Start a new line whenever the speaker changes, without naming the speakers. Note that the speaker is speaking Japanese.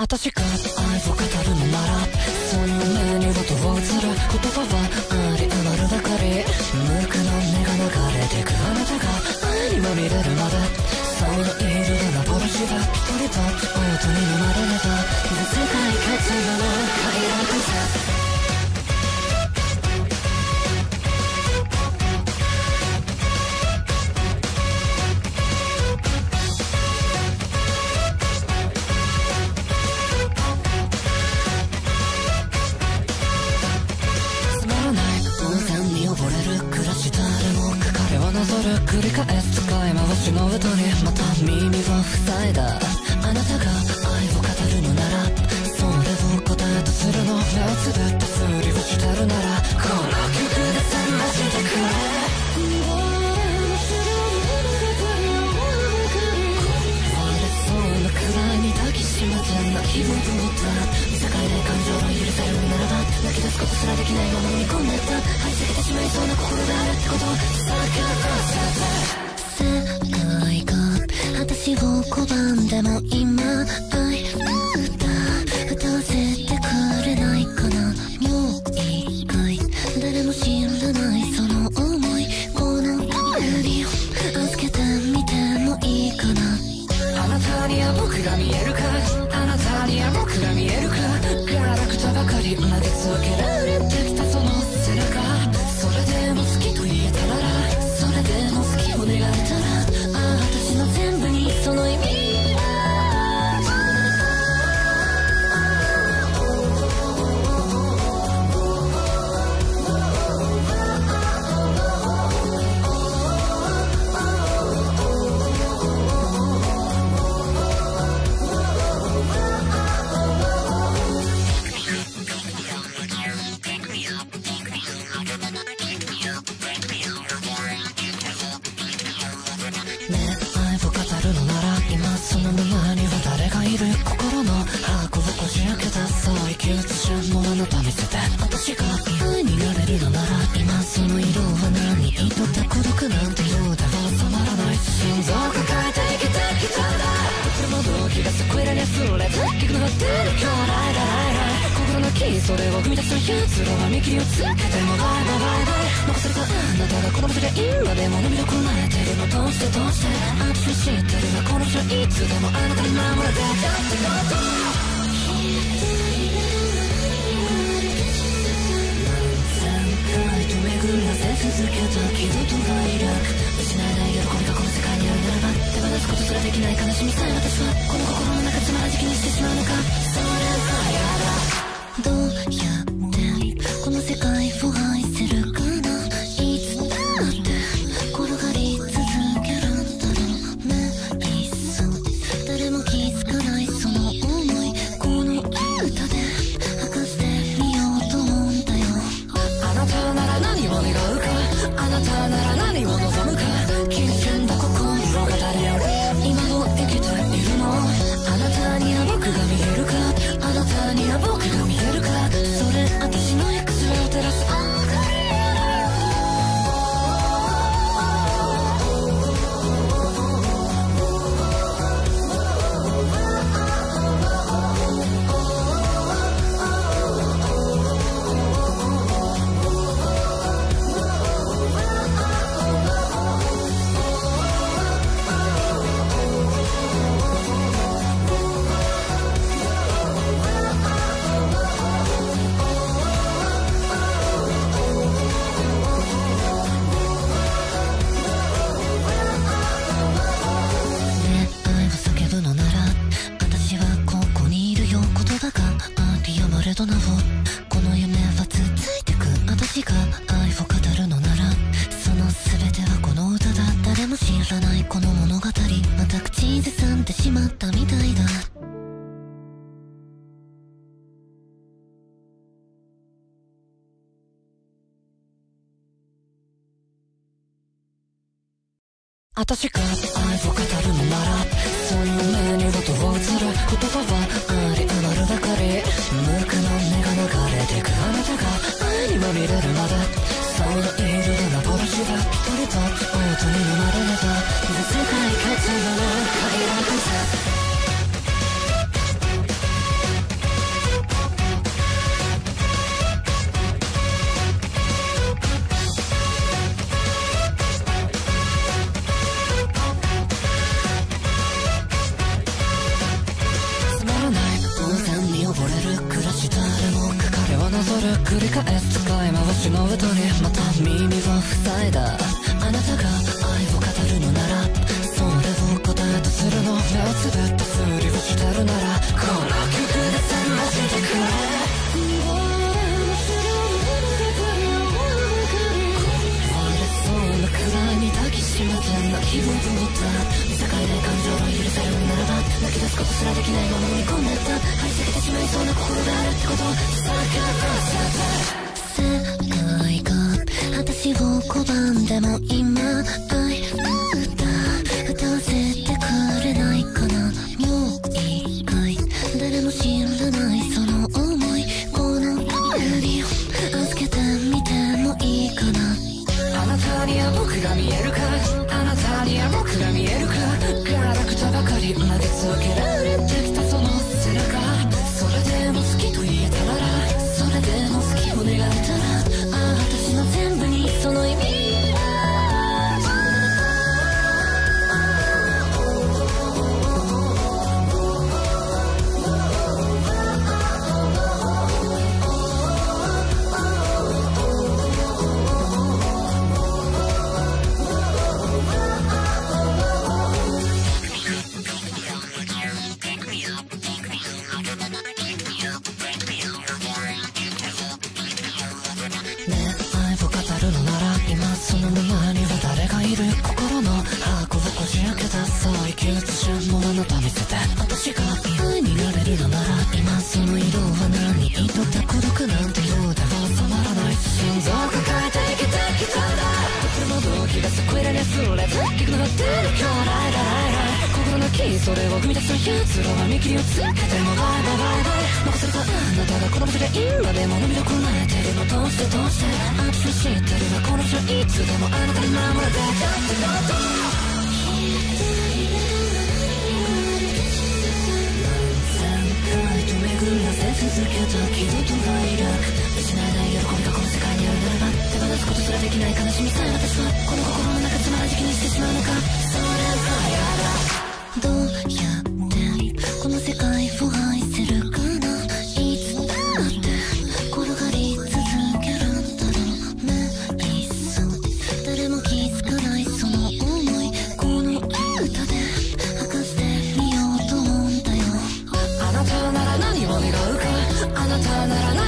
私が愛を語るのならそんな目に音を映る。言葉はあり余るばかり無垢の目が流れてくあなたが愛にまみれるまで。そういるだ幻だ。一人だ。繰り返す使い回しの歌にまた耳を塞いだを拒んでも今愛歌歌わせてくれないかなもう一回誰も知らないその想いこの指を預けてみてもいいか。なあなたには僕が見えるか。あなたには僕が見えるか。ガラクタばかり投げ続けられてき写しのた見せて私が愛になれるのなら今その色は何にとって孤独なんてようでは収まらない心臓を抱えて生きてきたんだどちらも動機がそこいらに溢れて聞くのが出る今日ライライライ心のキーそれを踏み出す奴らは見切りをつけてもバイバイバイバイ残せるかあなたがこの場所で今でも涙こらえてるのどうしてどうして。私は知ってるわこの人いつでもあなたに守られて。やってこと。続けた気度とがいる失えない喜びがこの世界にあるならば手放すことすらできない悲しみさえ私はこの心の中つまらじきにしてしまうのか。私が愛を語るのならその全てはこの歌だ。誰も知らないこの物語。また口ずさんでしまったみたいだ。私が愛を語るのならそういう目に音を映る。言葉はあり余るばかり。無垢の目が流れてくあなたがにまみれるまでそういるだ幻だ一人と音に生まれれば世界使い回しの歌にまた耳を塞いだ。あなたが愛を語るのならそれを答えとするの。目をつぶってふりをしてるならこの曲で覚ましてくれそうなくらいに抱きしめて泣きをぶった見境ない感情を許せる。ならば泣き出すことすらできないまま飲み込んでった張り裂けてしまいそうな心である。ってこと世界が私を拒んでも今愛歌歌わせてくれないかなもう一回誰も知らないその想いこの指を預けてみてもいいか？なあなたには僕が見えるか？あなたには僕が見えるか？ガラクタばかり投げ続けら心のキーそれを踏み出す奴らは見切りをつけてもバイバイバイバイ任せるかあなたがこの場所で今でも飲みどこらえてるのどうしてどうして私知ってるわこの人いつでもあなたに守られてだってどうぞ何千回と巡らせ続けた喜怒と哀楽失えない喜びがこの世界にあるならば手放すことすらできない悲しみさえ私はこの心の中つまらじきにしてしまうのかそれが嫌だ。どうやってこの世界を愛せるかないつだって転がり続けるんだろう。ねいっそ誰も気づかないその想いこの歌で明かしてみよう。と思う。んだよあなたなら何を願う。かあなたなら何